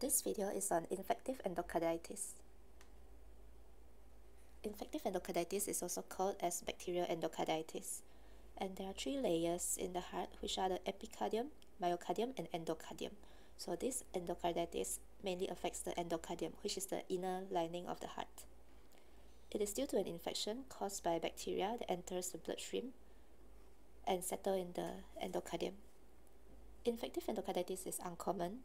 This video is on infective endocarditis. Infective endocarditis is also called as bacterial endocarditis. And there are three layers in the heart, which are the epicardium, myocardium, and endocardium. So this endocarditis mainly affects the endocardium, which is the inner lining of the heart. It is due to an infection caused by bacteria that enters the bloodstream and settle in the endocardium. Infective endocarditis is uncommon,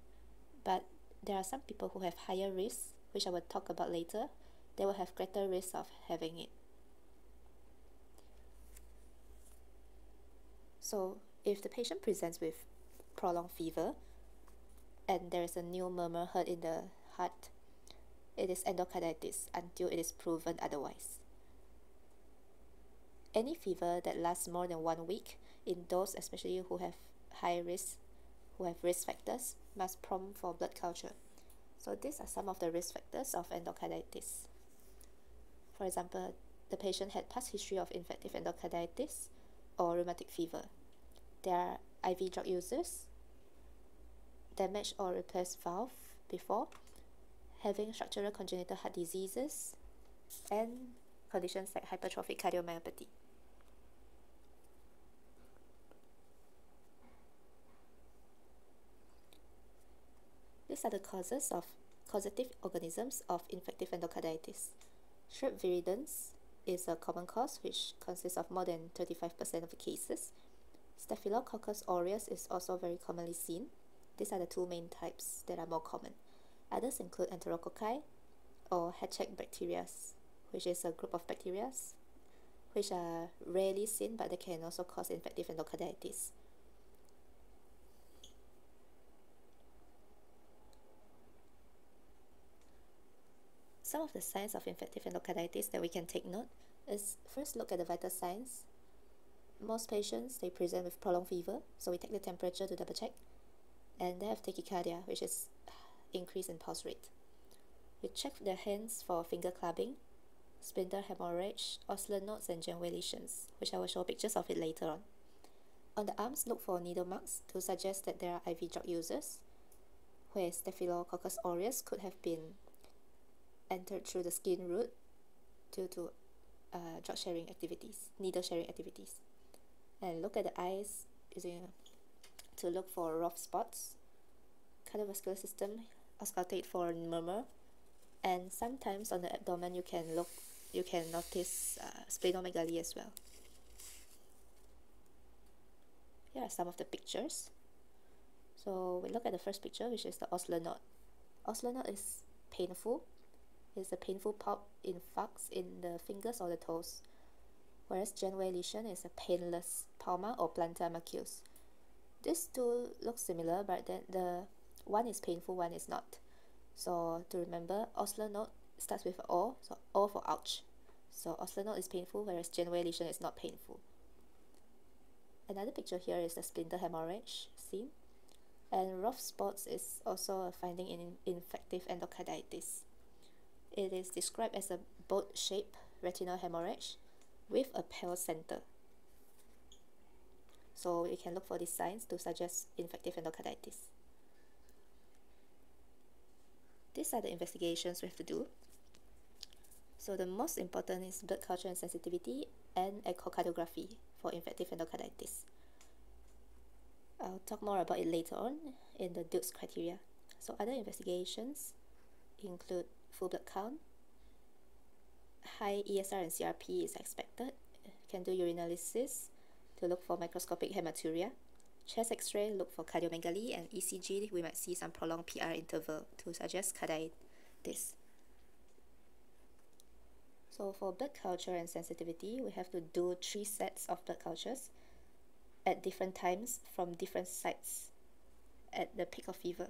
but there are some people who have higher risks, which I will talk about later, they will have greater risk of having it. So if the patient presents with prolonged fever and there is a new murmur heard in the heart, it is endocarditis until it is proven otherwise. Any fever that lasts more than one week in those especially who have high risk, who have risk factors, must prompt for blood culture. So these are some of the risk factors of endocarditis. For example, the patient had past history of infective endocarditis or rheumatic fever. There are IV drug users, damaged or replaced valve before, having structural congenital heart diseases, and conditions like hypertrophic cardiomyopathy. These are the causes of causative organisms of infective endocarditis. Strep viridans is a common cause which consists of more than 35% of the cases. Staphylococcus aureus is also very commonly seen. These are the two main types that are more common. Others include enterococci or HACEK bacteria, which is a group of bacteria which are rarely seen but they can also cause infective endocarditis. Some of the signs of infective endocarditis that we can take note is first look at the vital signs. Most patients, they present with prolonged fever, so we take the temperature to double check. And they have tachycardia, which is uh, increase in pulse rate. We check their hands for finger clubbing, splinter hemorrhage, osler nodes, and Janeway lesions, which I will show pictures of it later on. On the arms, look for needle marks to suggest that there are IV drug users, where Staphylococcus aureus could have been entered through the skin route due to uh, drug sharing activities, needle sharing activities. And look at the eyes using to look for Roth spots, cardiovascular system, auscultate for murmur, and sometimes on the abdomen you can look, you can notice uh, splenomegaly as well. Here are some of the pictures. So we look at the first picture, which is the node. Osler node is painful is a painful pulp infarct in the fingers or the toes, whereas Janeway lesion is a painless palmar or plantar macules. These two look similar, but then the one is painful, one is not. So to remember, Osler node starts with O, so O for ouch. So Osler node is painful, whereas Janeway lesion is not painful. Another picture here is the splinter hemorrhage seen. And Roth spots is also a finding in infective endocarditis. It is described as a boat-shaped retinal hemorrhage with a pale center. So we can look for these signs to suggest infective endocarditis. These are the investigations we have to do. So the most important is blood culture and sensitivity and echocardiography for infective endocarditis. I'll talk more about it later on in the Dukes criteria. So other investigations include full blood count. High ESR and CRP is expected. Can do urinalysis to look for microscopic hematuria. Chest X-ray look for cardiomegaly and ECG we might see some prolonged PR interval to suggest carditis. So for blood culture and sensitivity, we have to do three sets of blood cultures at different times from different sites at the peak of fever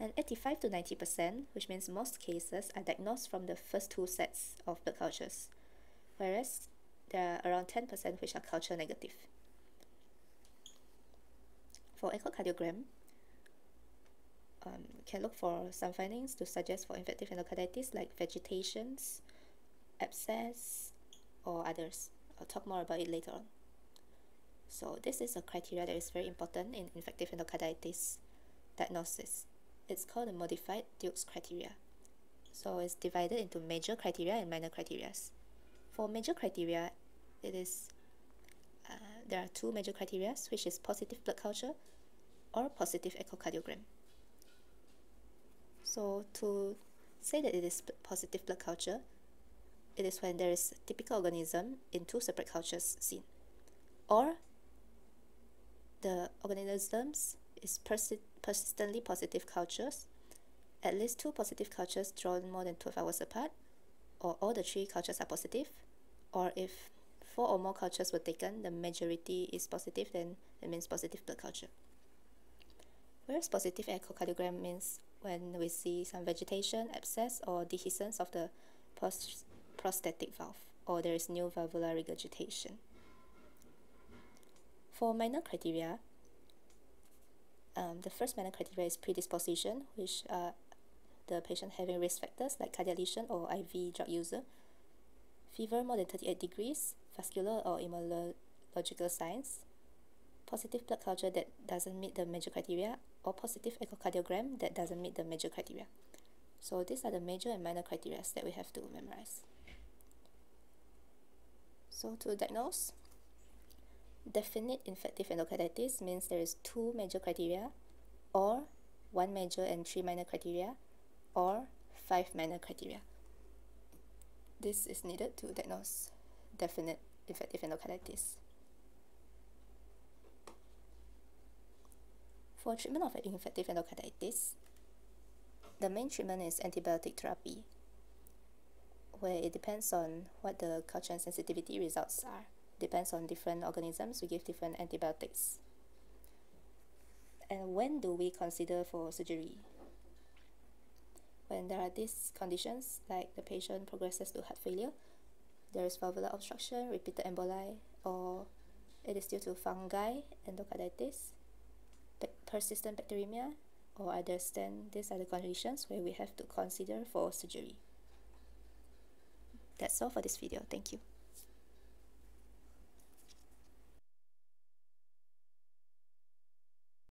and 85 to 90%, which means most cases, are diagnosed from the first two sets of blood cultures, whereas there are around 10% which are culture negative. For echocardiogram, um, can look for some findings to suggest for infective endocarditis like vegetations, abscess, or others. I'll talk more about it later on. So this is a criteria that is very important in infective endocarditis diagnosis it's called the modified Duke's criteria. So it's divided into major criteria and minor criteria. For major criteria, it is uh, there are two major criteria, which is positive blood culture or positive echocardiogram. So to say that it is positive blood culture, it is when there is typical organism in two separate cultures seen, or the organisms is persi persistently positive cultures, at least two positive cultures drawn more than 12 hours apart, or all the three cultures are positive, or if four or more cultures were taken, the majority is positive, then it means positive blood culture. Whereas positive echocardiogram means when we see some vegetation, abscess, or dehiscence of the post prosthetic valve, or there is new valvular regurgitation. For minor criteria, um, the first minor criteria is predisposition, which are the patient having risk factors like cardiac lesion or IV drug user, fever more than 38 degrees, vascular or immunological signs, positive blood culture that doesn't meet the major criteria, or positive echocardiogram that doesn't meet the major criteria. So these are the major and minor criteria that we have to memorize. So to diagnose, Definite infective endocarditis means there is two major criteria or one major and three minor criteria or five minor criteria. This is needed to diagnose definite infective endocarditis. For treatment of infective endocarditis, the main treatment is antibiotic therapy, where it depends on what the culture and sensitivity results are depends on different organisms. We give different antibiotics. And when do we consider for surgery? When there are these conditions like the patient progresses to heart failure there is valvular obstruction repeated emboli or it is due to fungi endocarditis persistent bacteremia or others then these are the conditions where we have to consider for surgery. That's all for this video. Thank you